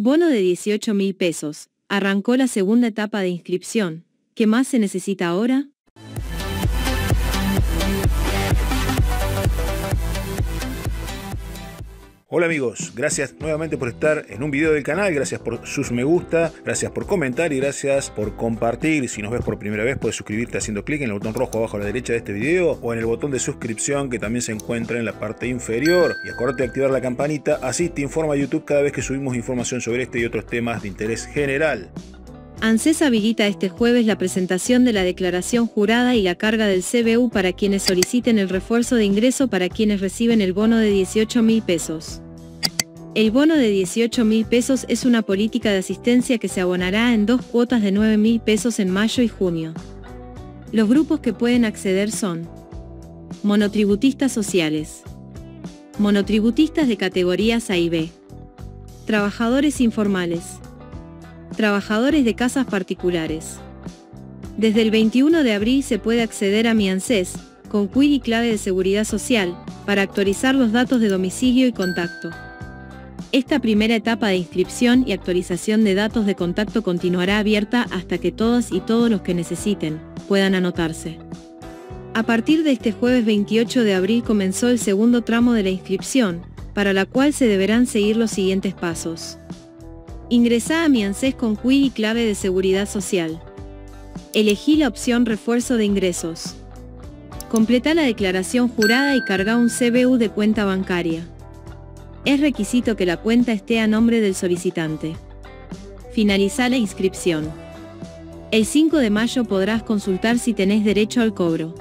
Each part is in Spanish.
Bono de 18 mil pesos. Arrancó la segunda etapa de inscripción. ¿Qué más se necesita ahora? Hola amigos, gracias nuevamente por estar en un video del canal, gracias por sus me gusta, gracias por comentar y gracias por compartir. Si nos ves por primera vez puedes suscribirte haciendo clic en el botón rojo abajo a la derecha de este video o en el botón de suscripción que también se encuentra en la parte inferior. Y acuérdate de activar la campanita, así te informa YouTube cada vez que subimos información sobre este y otros temas de interés general. ANSES habilita este jueves la presentación de la declaración jurada y la carga del CBU para quienes soliciten el refuerzo de ingreso para quienes reciben el bono de 18 mil pesos. El bono de 18 mil pesos es una política de asistencia que se abonará en dos cuotas de 9 mil pesos en mayo y junio. Los grupos que pueden acceder son monotributistas sociales, monotributistas de categorías A y B, trabajadores informales, Trabajadores de casas particulares. Desde el 21 de abril se puede acceder a mi ANSES, con query y clave de seguridad social, para actualizar los datos de domicilio y contacto. Esta primera etapa de inscripción y actualización de datos de contacto continuará abierta hasta que todas y todos los que necesiten puedan anotarse. A partir de este jueves 28 de abril comenzó el segundo tramo de la inscripción, para la cual se deberán seguir los siguientes pasos. Ingresá a mi ANSES con QUI y clave de seguridad social. Elegí la opción refuerzo de ingresos. Completa la declaración jurada y carga un CBU de cuenta bancaria. Es requisito que la cuenta esté a nombre del solicitante. Finaliza la inscripción. El 5 de mayo podrás consultar si tenés derecho al cobro.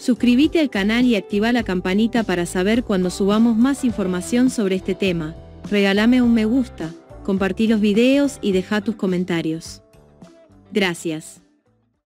Suscríbete al canal y activa la campanita para saber cuando subamos más información sobre este tema. Regálame un me gusta compartí los videos y deja tus comentarios. Gracias.